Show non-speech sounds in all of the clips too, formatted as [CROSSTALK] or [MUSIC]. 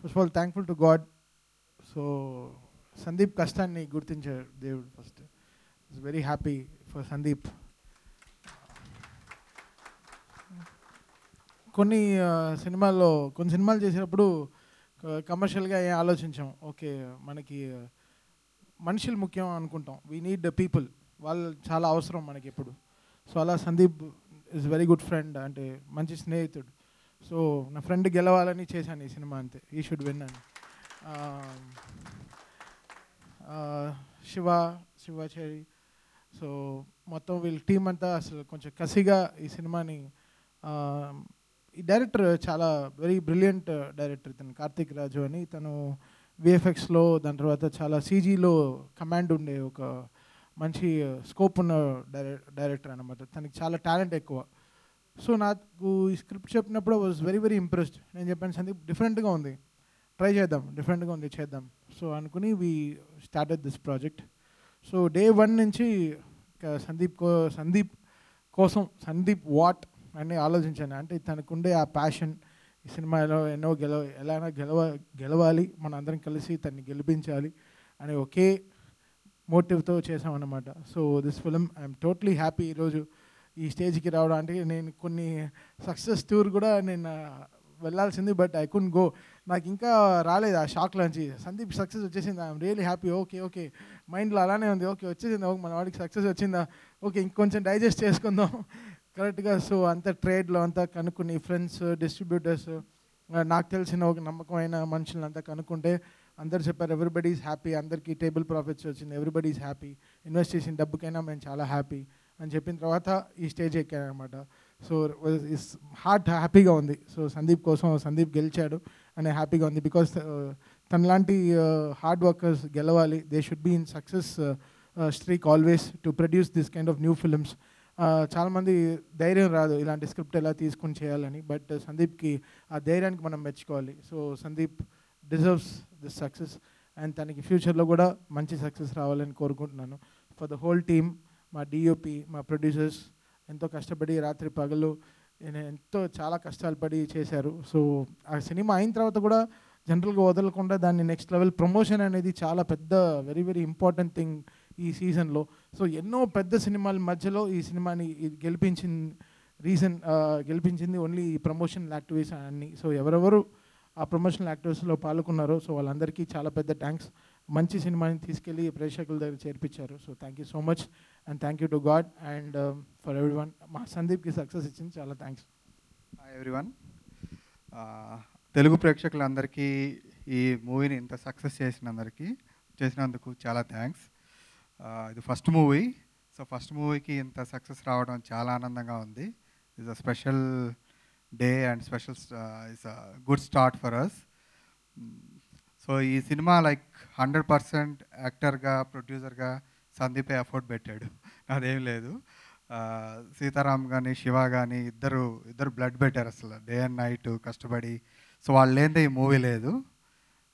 First of all thankful to God so Sandeep కష్టాన్ని గుర్తించాడు దేవుడు first is very happy for Sandeep కొన్ని సినిమాల్లో కొన్ని సినిమాలు చేసేటప్పుడు కమర్షియల్గా ఏం ఆలోచించాం? ఓకే మనకి మనుషులు ముఖ్యం అనుకుంటాం. వీ నీడ్ పీపుల్ వాళ్ళు చాలా అవసరం మనకి ఎప్పుడు. సో అలా Sandeep is very good friend అంటే మంచి స్నేహితుడు. సో నా ఫ్రెండ్ గెలవాలని చేశాను ఈ సినిమా అంతే. ఈ షుడ్ విన్ అని. శివ శివాచారి సో మొత్తం వీళ్ళ టీం అంతా అసలు కొంచెం కసిగా ఈ సినిమాని ఈ డైరెక్టర్ చాలా వెరీ బ్రిలియంట్ డైరెక్టర్ ఇతను కార్తీక్ రాజు అని. తను విఎఫ్ఎక్స్లో దాని తర్వాత చాలా సీజీలో కమాండ్ ఉండే ఒక మంచి స్కోప్ ఉన్న డైరె డైరెక్టర్ అనమాట తనకి చాలా టాలెంట్ ఎక్కువ. సో నాకు ఈ స్క్రిప్ట్ చెప్పినప్పుడు వాజ్ వెరీ వెరీ ఇంప్రెస్డ్ నేను చెప్పాను సందీప్ డిఫరెంట్గా ఉంది. ట్రై చేద్దాం డిఫరెంట్గా ఉంది చేద్దాం. సో అనుకుని we started this project so day one నుంచి సందీప్ కో సందీప్ కోసం సందీప్ వాట్ అని ఆలోచించాను. అంటే తనకుండే ఆ ప్యాషన్ ఈ సినిమాలో ఎన్నో గెలవ ఎలా గెలవ గెలవాలి మన అందరం కలిసి తన్ని గెలిపించాలి అనే ఒకే మోటివ్తో చేసామన్నమాట so this film I'm totally happy ఈరోజు. ఈ స్టేజ్కి రావడం అంటే నేను కొన్ని సక్సెస్ టూర్ కూడా నేను వెళ్ళాల్సింది బట్ ఐ కున్ గో. నాకు ఇంకా రాలేదు ఆ షాక్లోంచి సందీప్ సక్సెస్ వచ్చేసింది? I'm really happy. Okay okay. మైండ్లో అలానే ఉంది. ఓకే వచ్చేసింది? ఓకే మన వాడికి సక్సెస్ వచ్చిందా? ఓకే ఇంకొంచెం డైజెస్ట్ చేసుకుందాం. [LAUGHS] కరెక్ట్గా సో అంత ట్రేడ్లో అంతా కనుక్కుని ఫ్రెండ్స్ డిస్ట్రిబ్యూటర్స్ నాకు తెలిసిన ఒక నమ్మకమైన మనుషులను అంతా కనుక్కుంటే అందరు చెప్పారు ఎవ్రీబడి ఈజ్ హ్యాపీ అందరికీ టేబుల్ ప్రాఫిట్స్ వచ్చింది. ఎవ్రీబడి ఈజ్ హ్యాపీ ఇన్వెస్ట్ చేసిన డబ్బుకైనా మేము చాలా హ్యాపీ. అని చెప్పిన తర్వాత ఈ స్టేజ్ ఎక్కాను అనమాట సో ఇస్ హార్ట్ హ్యాపీగా ఉంది. సో సందీప్ కోసం సందీప్ గెలిచాడు అనే హ్యాపీగా ఉంది. బికాస్ uh, తనలాంటి uh, హార్డ్ వర్కర్స్ గెలవాలి. They should be in success streak always to produce this kind of new films చాలామంది ధైర్యం రాదు ఇలాంటి స్క్రిప్ట్ ఎలా తీసుకుని చేయాలని. బట్ uh, సందీప్కి ఆ ధైర్యానికి మనం మెచ్చుకోవాలి. So Sandeep deserves this success and తనకి ఫ్యూచర్లో కూడా మంచి సక్సెస్ రావాలని కోరుకుంటున్నాను. ఫర్ ద హోల్ టీమ్ మా డిఓపి మా ప్రొడ్యూసర్స్ ఎంతో కష్టపడి రాత్రి పగలు ఎంతో చాలా కష్టాలు పడి చేశారు. సో ఆ సినిమా అయిన తర్వాత కూడా జనరల్గా వదలకుండా దాన్ని నెక్స్ట్ లెవెల్ ప్రమోషన్ అనేది చాలా పెద్ద వెరీ వెరీ ఇంపార్టెంట్ థింగ్ ఈ సీజన్లో సో ఎన్నో పెద్ద సినిమాల మధ్యలో ఈ సినిమాని గెలిపించింది రీజన్ గెలిపించింది ఓన్లీ ఈ ప్రమోషన్ యాక్టివిటీస్ అన్ని. సో ఎవరెవరు ఆ ప్రమోషనల్ యాక్టివిటీస్లో పాల్గొన్నారో సో వాళ్ళందరికీ చాలా పెద్ద థ్యాంక్స్ మంచి సినిమాని తీసుకెళ్ళి ప్రేక్షకుల దగ్గర చేర్పించారు. So thank you so much and thank you to God and for everyone మా సందీప్కి సక్సెస్ ఇచ్చింది. చాలా థ్యాంక్స్ హాయ్ ఎవ్రీవన్ తెలుగు ప్రేక్షకులందరికీ ఈ మూవీని ఇంత సక్సెస్ చేసినందరికీ చేసినందుకు చాలా థ్యాంక్స్ uh, ఇది ఫస్ట్ మూవీ సో ఫస్ట్ మూవీకి ఇంత సక్సెస్ రావడం చాలా ఆనందంగా ఉంది. Is a special day and special is a good start for us so ఈ సినిమా లైక్ హండ్రెడ్ పర్సెంట్ యాక్టర్గా ప్రొడ్యూసర్గా సందీపే ఎఫర్ట్ పెట్టాడు. అదేం లేదు. సీతారాం కానీ శివ కానీ ఇద్దరు ఇద్దరు బ్లడ్ పెట్టారు అసలు. డే అండ్ నైట్ కష్టపడి. సో వాళ్ళు లేనిదే ఈ మూవీ లేదు.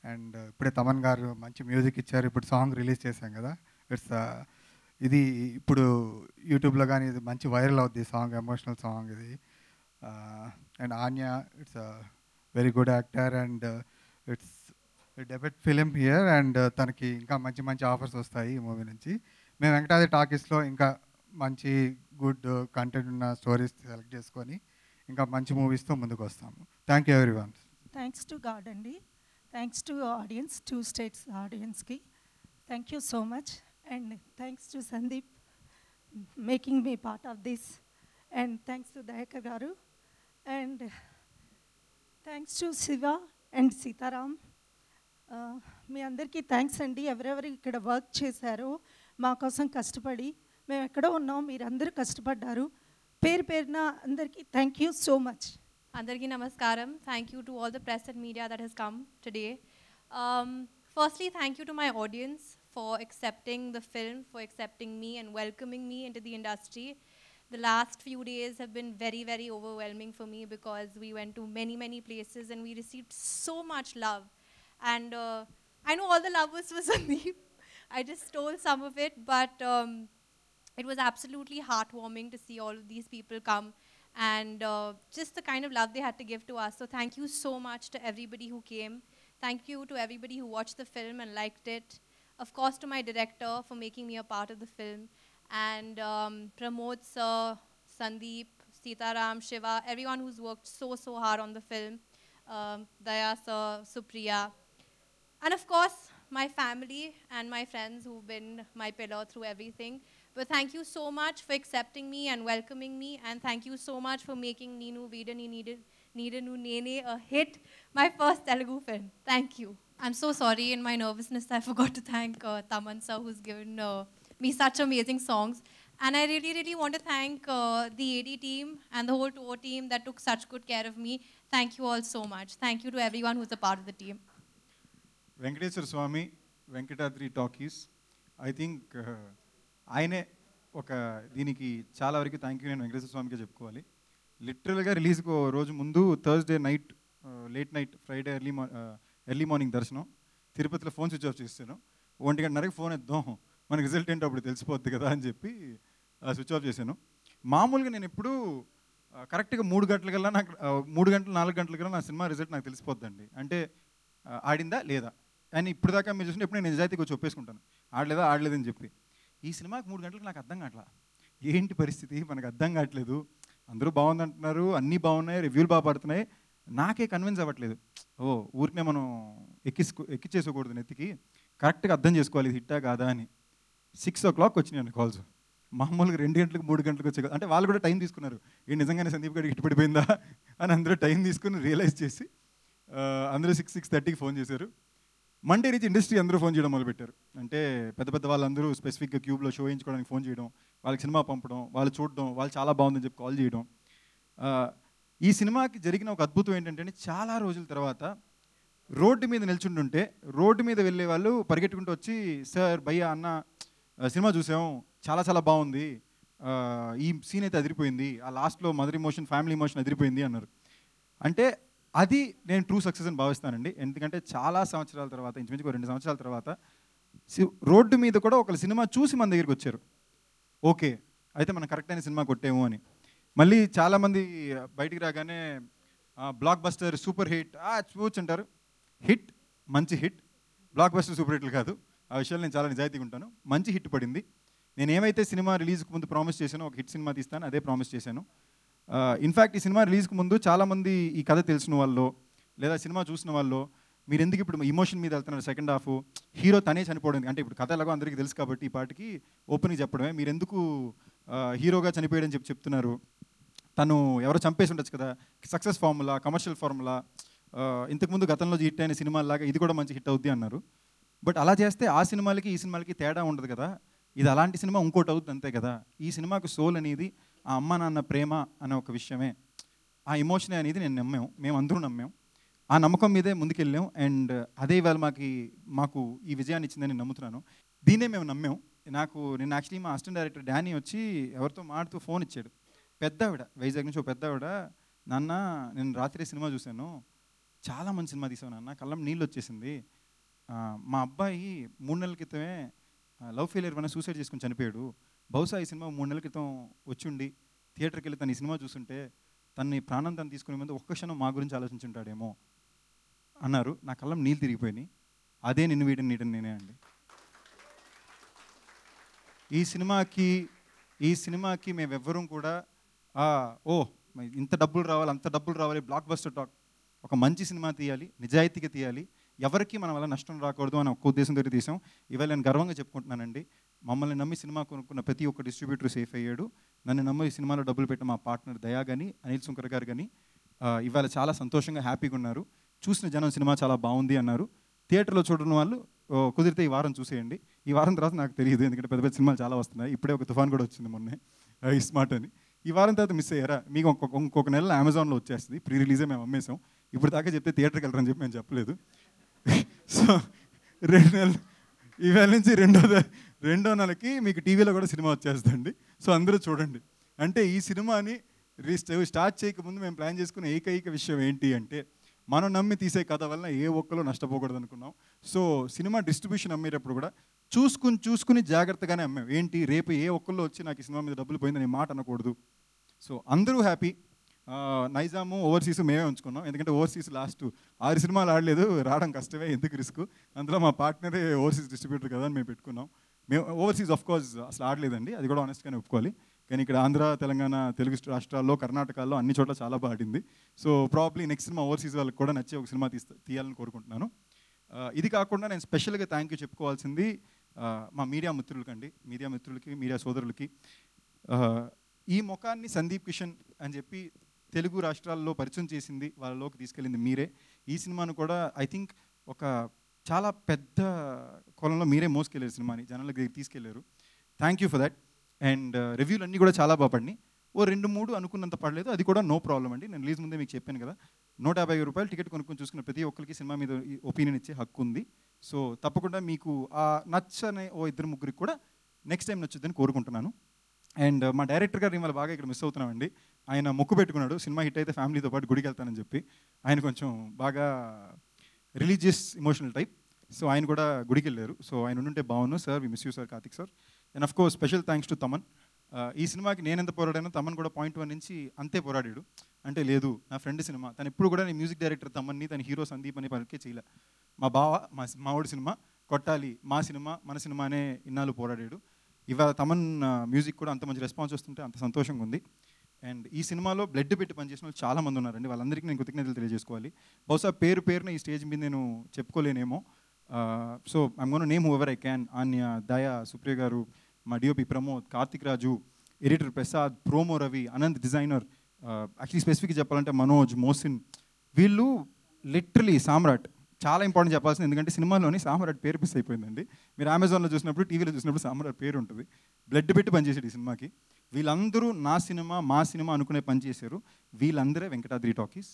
అండ్ ఇప్పుడే తమన్ గారు మంచి మ్యూజిక్ ఇచ్చారు. ఇప్పుడు సాంగ్ రిలీజ్ చేశాం కదా. ఇట్స్ ఇది ఇప్పుడు యూట్యూబ్లో కానీ ఇది మంచి వైరల్ అవుద్ది సాంగ్ ఎమోషనల్ సాంగ్ ఇది. And Anya it's very good actor and it's debut film here and తనకి ఇంకా మంచి మంచి ఆఫర్స్ వస్తాయి ఈ మూవీ నుంచి. మేము వెంకటాద్రి టాకీస్లో ఇంకా మంచి గుడ్ కంటెంట్ ఉన్న స్టోరీస్ సెలెక్ట్ చేసుకొని ఇంకా మంచి మూవీస్తో ముందుకు వస్తాము thank you everyone thanks to God అండి. Thanks to audience two states ఆడియన్స్కి. Thank you so much. And thanks to Sandeep making me part of this. And thanks to Dayakar garu. And thanks to Shiva and Sitaram. ఆ, మీ అందరికీ thanks అండి. ఎవరెవరు ఇక్కడ work చేశారో మా కోసం కష్టపడి మేము ఎక్కడో ఉన్నాం మీరందరూ కష్టపడ్డారు పేరు పేరున అందరికీ thank you so much Andarki Namaskaram. Thank you to all the press and media that has come today. Um, firstly, thank you to my audience for accepting the film, for accepting me and welcoming me into the industry. The last few days have been very, very overwhelming for me because we went to many, many places and we received so much love. And uh, I know all the love was for [LAUGHS] Sandeep. I just stole some of it, but um, it was absolutely heartwarming to see all of these people come and uh, just the kind of love they had to give to us. So thank you so much to everybody who came. Thank you to everybody who watched the film and liked it. Of course, to my director for making me a part of the film. And um, Pramod sir, Sandeep, Sitaram, Shiva, everyone who's worked so, so hard on the film. Um, Daya sir, Supriya. And of course, my family and my friends who've been my pillar through everything. But thank you so much for accepting me and welcoming me. And thank you so much for making Ninu Vedani Needed Nene a hit, my first Telugu film. Thank you. I'm so sorry in my nervousness I forgot to thank uh, Taman sir who's given uh, me such amazing songs. And I really, really want to thank uh, the AD team and the whole tour team that took such good care of me. Thank you all so much. Thank you to everyone who's a part of the team. Venkateswara Swami Venkatadri Talkies. I think uh, ఆయనే ఒక దీనికి చాలా వరకు thank you నేను వెంకటేశ్వర స్వామికే చెప్పుకోవాలి. లిటరల్గా రిలీజ్కి ఓ రోజు ముందు Thursday night late night Friday early మా ఎర్లీ మార్నింగ్ దర్శనం. తిరుపతిలో ఫోన్ స్విచ్ ఆఫ్ చేస్తాను ఒంటి గంటన్నరకు ఫోన్ ఎద్దాం మనకి రిజల్ట్ ఏంటో అప్పుడు తెలిసిపోద్ది కదా అని చెప్పి స్విచ్ ఆఫ్ చేశాను. మామూలుగా నేను ఎప్పుడు కరెక్ట్గా మూడు గంటలకల్లా నాకు మూడు గంటలు నాలుగు గంటలకల్లా నా సినిమా రిజల్ట్ నాకు తెలిసిపోద్దండి. అంటే ఆడిందా లేదా? అని ఇప్పుడు దాకా మీరు చూసిన ఎప్పుడు నేను నిజాయితీగా వచ్చి ఒప్పేసుకుంటాను. ఆడలేదా? ఆడలేదని చెప్పి. ఈ సినిమాకి మూడు గంటలకు నాకు అర్థం కావట్లా. ఏంటి పరిస్థితి? మనకు అర్థం కావట్లేదు. అందరూ బాగుందంటున్నారు. అన్నీ బాగున్నాయి. రివ్యూలు బాగా పడుతున్నాయి. నాకే కన్విన్స్ అవ్వట్లేదు. ఓ ఊరికనే మనం ఎక్కిసుకో ఎక్కిచ్చేసుకోకూడదు నెత్తికి. కరెక్ట్గా అర్థం చేసుకోవాలి. ఇది హిట్టా కాదా అని. సిక్స్ ఓ క్లాక్ వచ్చినాయండి కాల్స్. మామూలుగా రెండు గంటలకు మూడు గంటలకు వచ్చే అంటే వాళ్ళు కూడా టైం తీసుకున్నారు. ఏ నిజంగానే సందీప్ గారికి ఇటుపడిపోయిందా అని అందరూ టైం తీసుకుని రియలైజ్ చేసి అందరూ సిక్స్ సిక్స్ థర్టీకి ఫోన్ చేశారు. మండే నుంచి ఇండస్ట్రీ అందరూ ఫోన్ చేయడం మొదలుపెట్టారు. అంటే పెద్ద పెద్ద వాళ్ళందరూ స్పెసిఫిక్గా క్యూబ్లో షో వేయించుకోవడానికి ఫోన్ చేయడం వాళ్ళకి సినిమా పంపడం వాళ్ళు చూడడం వాళ్ళు చాలా బాగుందని చెప్పి కాల్ చేయడం. ఈ సినిమాకి జరిగిన ఒక అద్భుతం ఏంటంటే చాలా రోజుల తర్వాత రోడ్డు మీద నిల్చుంటుంటే రోడ్డు మీద వెళ్ళే వాళ్ళు పరిగెట్టుకుంటూ వచ్చి సార్ భయ్య అన్న సినిమా చూసాం. చాలా చాలా బాగుంది. ఈ సీన్ అయితే అదిరిపోయింది. ఆ లాస్ట్లో మదర్ ఇమోషన్ ఫ్యామిలీ ఇమోషన్ అదిరిపోయింది అన్నారు. అంటే అది నేను ట్రూ సక్సెస్ అని భావిస్తానండి ఎందుకంటే చాలా సంవత్సరాల తర్వాత ఇంచుమించు ఒక రెండు సంవత్సరాల తర్వాత సి- రోడ్డు మీద కూడా ఒక సినిమా చూసి మన దగ్గరికి వచ్చారు. ఓకే అయితే మనం కరెక్ట్ అయిన సినిమా కొట్టేమో అని. మళ్ళీ చాలామంది బయటికి రాగానే బ్లాక్ బస్టర్ సూపర్ హిట్ చూచుంటారు హిట్ మంచి హిట్ బ్లాక్ బస్టర్ సూపర్ హిట్లు కాదు. ఆ విషయాలు నేను చాలా నిజాయితీగా ఉంటాను. మంచి హిట్ పడింది. నేను ఏమైతే సినిమా రిలీజ్కి ముందు ప్రామిస్ చేశానో ఒక హిట్ సినిమా తీస్తాను అదే ప్రామిస్ చేశాను. ఇన్ఫ్యాక్ట్ ఈ సినిమా రిలీజ్కి ముందు చాలామంది ఈ కథ తెలిసిన వాళ్ళు లేదా సినిమా చూసిన వాళ్ళు మీరు ఎందుకు ఇప్పుడు ఇమోషన్ మీద వెళ్తున్నారు సెకండ్ హాఫ్ హీరో తనే చనిపోవడం అంటే ఇప్పుడు కథ ఎలాగో అందరికీ తెలుసు కాబట్టి ఈ పాటికి ఓపెన్గా చెప్పడమే. మీరు ఎందుకు హీరోగా చనిపోయాడని చెప్పి చెప్తున్నారు. తను ఎవరో చంపేసి ఉండొచ్చు కదా. సక్సెస్ ఫార్ములా కమర్షియల్ ఫార్ములా ఇంతకుముందు గతంలో హిట్ అయిన సినిమాలాగా ఇది కూడా మంచి హిట్ అవుద్ది అన్నారు. బట్ అలా చేస్తే ఆ సినిమాలకి ఈ సినిమాలకి తేడా ఉండదు కదా. ఇది అలాంటి సినిమా ఇంకోటి అవుతుంది అంతే కదా. ఈ సినిమాకు సోల్ అనేది ఆ అమ్మ నాన్న ప్రేమ అనే ఒక విషయమే ఆ ఎమోషనే అనేది నేను నమ్మాం మేము అందరూ నమ్మాం. ఆ నమ్మకం మీదే ముందుకెళ్ళాం అండ్ అదే ఇవాళ మాకు మాకు ఈ విజయాన్ని ఇచ్చిందని నేను నమ్ముతున్నాను. దీన్నే మేము నమ్మాం. నాకు నేను యాక్చువల్లీ మా అసిస్టెంట్ డైరెక్టర్ డానీ వచ్చి ఎవరితో మాడుతూ ఫోన్ ఇచ్చాడు. పెద్ద ఆవిడ వైజాగ్ నుంచి ఒక పెద్ద ఆవిడ నాన్న నేను రాత్రి సినిమా చూశాను. చాలా మంచి సినిమా తీసావు నాన్న కళ్ళం నీళ్ళు వచ్చేసింది. మా అబ్బాయి మూడు నెలల క్రితమే లవ్ ఫెయిలియర్ వల్ల సూసైడ్ చేసుకుని చనిపోయాడు. బహుశా ఈ సినిమా మూడు నెలల క్రితం వచ్చుండి థియేటర్కి వెళ్ళి తను ఈ సినిమా చూస్తుంటే తన్ని ప్రాణం తను తీసుకునే ముందు ఒక్క క్షణం మా గురించి ఆలోచించుంటాడేమో అన్నారు. నా కళ్ళం నీళ్ళు తిరిగిపోయినాయి. అదే నిన్ను వీడిని నీడని నేనే అండి. ఈ సినిమాకి ఈ సినిమాకి మేమెవ్వరం కూడా ఓ ఇంత డబ్బులు రావాలి అంత డబ్బులు రావాలి బ్లాక్ బస్టర్ టాక్ ఒక మంచి సినిమా తీయాలి నిజాయితీగా తీయాలి. ఎవరికి మన వల్ల నష్టం రాకూడదు అని ఒక్క ఉద్దేశంతో తీసాం. ఇవాళ నేను గర్వంగా చెప్పుకుంటున్నానండి. మమ్మల్ని నమ్మి సినిమా కొనుక్కున్న ప్రతి ఒక్క డిస్ట్రిబ్యూటర్ సేఫ్ అయ్యాడు. నన్ను నమ్మి ఈ సినిమాలో డబ్బులు పెట్టిన మా పార్ట్నర్ దయా కానీ అనిల్ శంకర్ గారు కానీ ఇవాళ చాలా సంతోషంగా హ్యాపీగా ఉన్నారు. చూసిన జనం సినిమా చాలా బాగుంది అన్నారు. థియేటర్లో చూడడం వాళ్ళు కుదిరితే ఈ వారం చూసేయండి. ఈ వారం తర్వాత నాకు తెలియదు ఎందుకంటే పెద్ద పెద్ద సినిమాలు చాలా వస్తున్నాయి. ఇప్పుడే ఒక తుఫాన్ కూడా వచ్చింది మొన్నే. ఈ స్మార్ట్ అని. ఈ వారం తర్వాత మిస్ అయ్యారా? మీకు ఇంకొక ఇంకొక నెల అమెజాన్లో వచ్చేస్తుంది. ప్రీ రిలీజే మేము అమ్మేసాం ఇప్పుడు దాకా చెప్తే థియేటర్కి వెళ్ళరని చెప్పి మేము చెప్పలేదు. [LAUGHS] సో రెండు నెలలు ఈవేళ నుంచి రెండో రెండో నెలకి మీకు టీవీలో కూడా సినిమా వచ్చేస్తుంది సో అందరూ చూడండి. అంటే ఈ సినిమాని స్టార్ట్ చేయకముందు మేము ప్లాన్ చేసుకున్న ఏకైక విషయం ఏంటి అంటే మనం నమ్మి తీసే కథ వల్ల ఏ ఒక్కరు నష్టపోకూడదు అనుకున్నాం. సో సినిమా డిస్ట్రిబ్యూషన్ అమ్మేటప్పుడు కూడా చూసుకుని చూసుకుని జాగ్రత్తగానే అమ్మాం. ఏంటి? రేపు ఏ ఒక్కళ్ళు వచ్చి నాకు ఈ సినిమా మీద డబ్బులు పోయిందని మాట అనకూడదు. సో అందరూ హ్యాపీ. నైజాము ఓవర్సీస్ మేమే ఉంచుకున్నాం. ఎందుకంటే ఓవర్సీస్ లాస్ట్ ఆరు సినిమాలు ఆడలేదు. రావడం కష్టమే ఎందుకు రిస్క్? అందులో మా పార్ట్నరే ఓవర్సీస్ డిస్ట్రిబ్యూటర్ కదా అని మేము పెట్టుకున్నాం. మేము ఓవర్సీస్ ఆఫ్ కోర్స్ అసలు ఆడలేదండి. అది కూడా ఆనెస్ట్గానే ఒప్పుకోవాలి. కానీ ఇక్కడ ఆంధ్ర తెలంగాణ తెలుగు రాష్ట్రాల్లో కర్ణాటకలో అన్ని చోట్ల చాలా బాగా సో ప్రాబ్లీ నెక్స్ట్ సినిమా ఓవర్సీస్ వాళ్ళకి కూడా నచ్చే ఒక సినిమా తీస్తా తీయాలని కోరుకుంటున్నాను. ఇది కాకుండా నేను స్పెషల్గా థ్యాంక్ యూ చెప్పుకోవాల్సింది మా మీడియా మిత్రులకండి. మీడియా మిత్రులకి మీడియా సోదరులకి. ఈ ముఖాన్ని సందీప్ కిషన్ అని చెప్పి తెలుగు రాష్ట్రాల్లో పరిచయం చేసింది వాళ్ళలోకి తీసుకెళ్ళింది మీరే. ఈ సినిమాను కూడా ఐ థింక్ ఒక చాలా పెద్ద కోలంలో మీరే మోసుకెళ్ళారు సినిమాని జనాల దగ్గరికి తీసుకెళ్ళారు. Thank you for that and రివ్యూలు అన్నీ కూడా చాలా బాగా పడినాయి. ఓ రెండు మూడు అనుకున్నంత పడలేదు. అది కూడా నో ప్రాబ్లం అండి. నేను రిలీజ్ ముందే మీకు చెప్పాను కదా. నూట యాభై రూపాయలు టికెట్ కొనుక్కొని చూసుకున్న ప్రతి ఒక్కరికి సినిమా మీద ఒపీనియన్ ఇచ్చే హక్కు ఉంది. సో తప్పకుండా మీకు ఆ నచ్చనే ఓ ఇద్దరు ముగ్గురికి కూడా నెక్స్ట్ టైం నచ్చుద్దని కోరుకుంటున్నాను. అండ్ uh, మా డైరెక్టర్ గారు ఇవాళ బాగా ఇక్కడ మిస్ అవుతున్నామండి. ఆయన మొక్కు పెట్టుకున్నాడు. సినిమా హిట్ అయితే ఫ్యామిలీతో పాటు గుడికి వెళ్తానని చెప్పి. ఆయన కొంచెం బాగా రిలీజియస్ ఇమోషనల్ టైప్ సో ఆయన కూడా గుడికి వెళ్ళారు సో ఆయన ఉంటే బాగున్నాను sir we miss you sir Karthik sir. And of course special thanks to Thaman ఈ సినిమాకి నేను ఎంత పోరాడానో తమన్ కూడా పాయింట్ వన్ నుంచి అంతే పోరాడాడు. అంటే లేదు నా ఫ్రెండ్ సినిమా. తను ఎప్పుడు కూడా నేను మ్యూజిక్ డైరెక్టర్ తమన్ని తన హీరో సందీప్ అని పలికే చేయలే. మా బావ మా మావాడి సినిమా కొట్టాలి మా సినిమా మన సినిమానే ఇన్నాళ్ళు పోరాడాడు. ఇవాళ తమన్ మ్యూజిక్ కూడా అంత మంచి రెస్పాన్స్ వస్తుంటే అంత సంతోషంగా ఉంది. అండ్ ఈ సినిమాలో బ్లడ్ పెట్టి పనిచేసిన వాళ్ళు చాలా మంది ఉన్నారండి. వాళ్ళందరికీ నేను కృతజ్ఞతలు తెలియజేసుకోవాలి. బహుశా పేరు పేరున ఈ స్టేజ్ మీద నేను చెప్పుకోలేనేమో. So I'm gonna name over I can Anya Daya Supriya garu మా DOP Pramod Karthik Raju editor Prasad promo Ravi Anant designer actually specific చెప్పాలంటే మనోజ్ మోసిన్ వీళ్ళు లిటరలీ సామ్రాట్. చాలా ఇంపార్టెంట్ చెప్పాల్సింది ఎందుకంటే సినిమాలోని సామ్రాట్ పేరు మిస్ అయిపోయిందండి. మీరు అమెజాన్లో చూసినప్పుడు టీవీలో చూసినప్పుడు సామ్రాట్ పేరు ఉంటుంది. బ్లడ్ పెట్టి పనిచేసాడు ఈ సినిమాకి. వీళ్ళందరూ నా సినిమా మా సినిమా అనుకునే పనిచేశారు వీళ్ళందరే వెంకటాద్రి టాకీస్.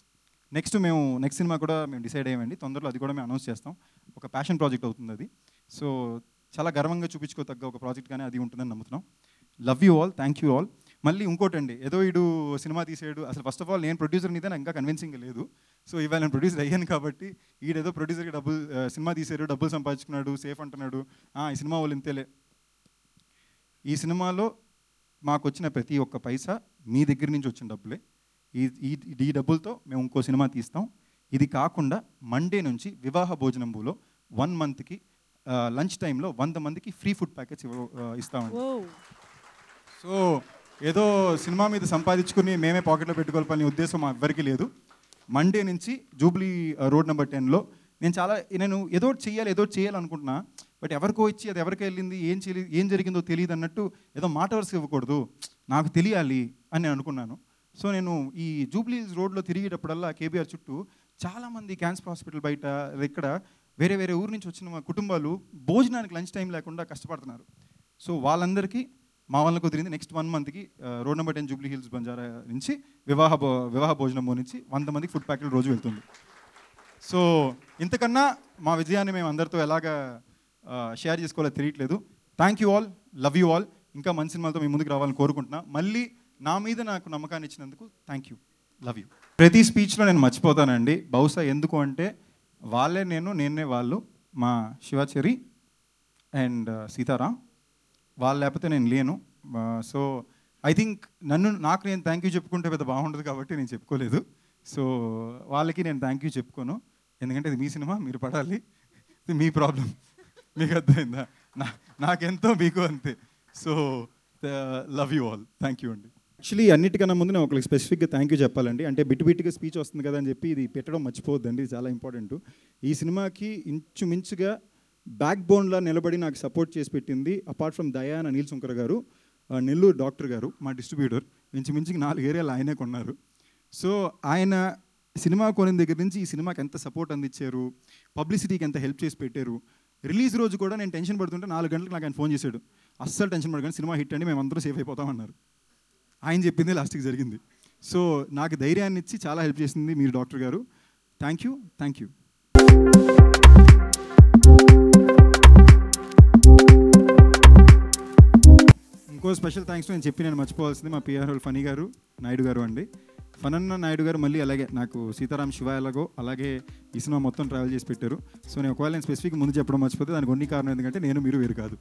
నెక్స్ట్ మేము నెక్స్ట్ సినిమా కూడా మేము డిసైడ్ అయ్యామండి. తొందరలో అది కూడా మేము అనౌన్స్ చేస్తాం. ఒక ప్యాషన్ ప్రాజెక్ట్ అవుతుంది అది. సో చాలా గర్వంగా చూపించుకోతగ్గ ఒక ప్రాజెక్ట్ కానీ అది ఉంటుందని నమ్ముతున్నాం. Love you all thank you all మళ్ళీ ఇంకోటండి. ఏదో ఇడు సినిమా తీసేయడు అసలు ఫస్ట్ ఆఫ్ ఆల్ నేను ప్రొడ్యూసర్ మీద నాకు ఇంకా కన్విన్సింగ్ లేదు. సో ఇవాళ నేను ప్రొడ్యూసర్ అయ్యాను కాబట్టి ఈడేదో ప్రొడ్యూసర్కి డబ్బులు సినిమా తీసారు డబ్బులు సంపాదించుకున్నాడు సేఫ్ అంటున్నాడు. "ఆ, ఈ సినిమా వాళ్ళు ఇంతేలే. ఈ సినిమాలో మాకు వచ్చిన ప్రతి ఒక్క పైసా మీ దగ్గర నుంచి వచ్చిన డబ్బులే. ఈ ఈ ఈ డబ్బులతో మేము ఇంకో సినిమా తీస్తాం. ఇది కాకుండా మండే నుంచి వివాహ భోజనంబులో వన్ మంత్కి లంచ్ టైంలో వంద మందికి ఫ్రీ ఫుడ్ ప్యాకెట్స్ ఇవ్వ ఇస్తామండి. సో ఏదో సినిమా మీద సంపాదించుకుని మేమే పాకెట్లో పెట్టుకోవాలని ఉద్దేశం మా ఎవ్వరికీ లేదు. మండే నుంచి జూబ్లీ రోడ్ నెంబర్ టెన్లో నేను చాలా నేను ఏదో చేయాలి ఏదో ఒకటి చేయాలి అనుకుంటున్నా బట్ ఎవరికో ఇచ్చి అది ఎవరికో వెళ్ళింది ఏం చేయలేదు ఏం జరిగిందో తెలియదు అన్నట్టు ఏదో మాట వరుస ఇవ్వకూడదు నాకు తెలియాలి అని నేను అనుకున్నాను. సో నేను ఈ జూబ్లీ రోడ్లో తిరిగేటప్పుడల్లా కేబీఆర్ చుట్టూ చాలామంది క్యాన్సర్ హాస్పిటల్ బయట ఇక్కడ వేరే వేరే ఊరు నుంచి వచ్చిన మా కుటుంబాలు భోజనానికి లంచ్ టైం లేకుండా కష్టపడుతున్నారు. సో వాళ్ళందరికీ మా వాళ్ళని కుదిరింది నెక్స్ట్ వన్ మంత్కి road number ten Jubilee Hills Banjara నుంచి వివాహ వివాహ భోజనం నుంచి వంద మందికి ఫుడ్ ప్యాకెట్ రోజు వెళ్తుంది. సో ఇంతకన్నా మా విజయాన్ని మేము అందరితో ఎలాగా షేర్ చేసుకోవాలో తెలియట్లేదు. Thank you all love you all ఇంకా మంచి సినిమాలతో మీ ముందుకు రావాలని కోరుకుంటున్నా. మళ్ళీ నా మీద నాకు నమ్మకాన్ని ఇచ్చినందుకు థ్యాంక్ యూ లవ్ యూ ప్రతి స్పీచ్లో నేను మర్చిపోతానండి. బహుశా ఎందుకు అంటే వాళ్ళే నేను నేనే వాళ్ళు మా శివాచరి అండ్ uh, సీతారాం. వాళ్ళు లేకపోతే నేను లేను. సో ఐ థింక్ నన్ను నాకు నేను థ్యాంక్ యూ చెప్పుకుంటే పెద్ద బాగుండదు కాబట్టి నేను చెప్పుకోలేదు. సో వాళ్ళకి నేను థ్యాంక్ యూ చెప్పుకోను. ఎందుకంటే ఇది మీ సినిమా మీరు పడాలి. ఇది మీ ప్రాబ్లం [LAUGHS] మీకు అర్థమైందా? నా నాకెంతో మీకు అంతే. So love you all thank you అండి. యాక్చువల్లీ అన్నిటికన్నా ముందు నేను ఒకరికి స్పెసిఫిక్గా థ్యాంక్ యూ చెప్పాలండి. అంటే బిట్ బిట్గా స్పీచ్ వస్తుంది కదా అని చెప్పి ఇది పెట్టడం మర్చిపోవద్దండి. ఇది చాలా ఇంపార్టెంట్ ఈ సినిమాకి ఇంచుమించుగా బ్యాక్ బోన్లా నిలబడి నాకు సపోర్ట్ చేసి పెట్టింది అపార్ట్ ఫ్రమ్ దయాన్ అనిల్ శంకర్ గారు నెల్లూరు డాక్టర్ గారు మా డిస్ట్రిబ్యూటర్ ఇంచుమించుకి నాలుగు ఏరియాలు ఆయనే కొన్నారు. సో ఆయన సినిమా కొనిన దగ్గర నుంచి ఈ సినిమాకి ఎంత సపోర్ట్ అందించారు? పబ్లిసిటీకి ఎంత హెల్ప్ చేసి పెట్టారు? రిలీజ్ రోజు కూడా నేను టెన్షన్ పడుతుంటే నాలుగు గంటలకు నాకు ఆయన ఫోన్ చేశాడు. అస్సలు టెన్షన్ పడగానే సినిమా హిట్ అండి మేమందరూ సేఫ్ అయిపోతామన్నారు ఆయన చెప్పింది లాస్ట్కి జరిగింది. సో నాకు ధైర్యాన్ని ఇచ్చి చాలా హెల్ప్ చేసింది మీరు డాక్టర్ గారు. థ్యాంక్ యూ థ్యాంక్ యూ ఇంకో స్పెషల్ థ్యాంక్స్ నేను చెప్పి నేను మర్చిపోవాల్సింది మా పిఆర్ ఫనీ గారు నాయుడు గారు అండి. ఫనన్న నాయుడు గారు మళ్ళీ అలాగే నాకు సీతారాం శివ ఎలాగో అలాగే ఈ సినిమా మొత్తం ట్రావెల్ చేసి పెట్టారు. సో నేను ఒకవేళ నేను స్పెసిఫిక్ ముందు చెప్పడం మర్చిపోతే దానికి కొన్ని కారణం ఎందుకంటే నేను మీరు వేరు కాదు.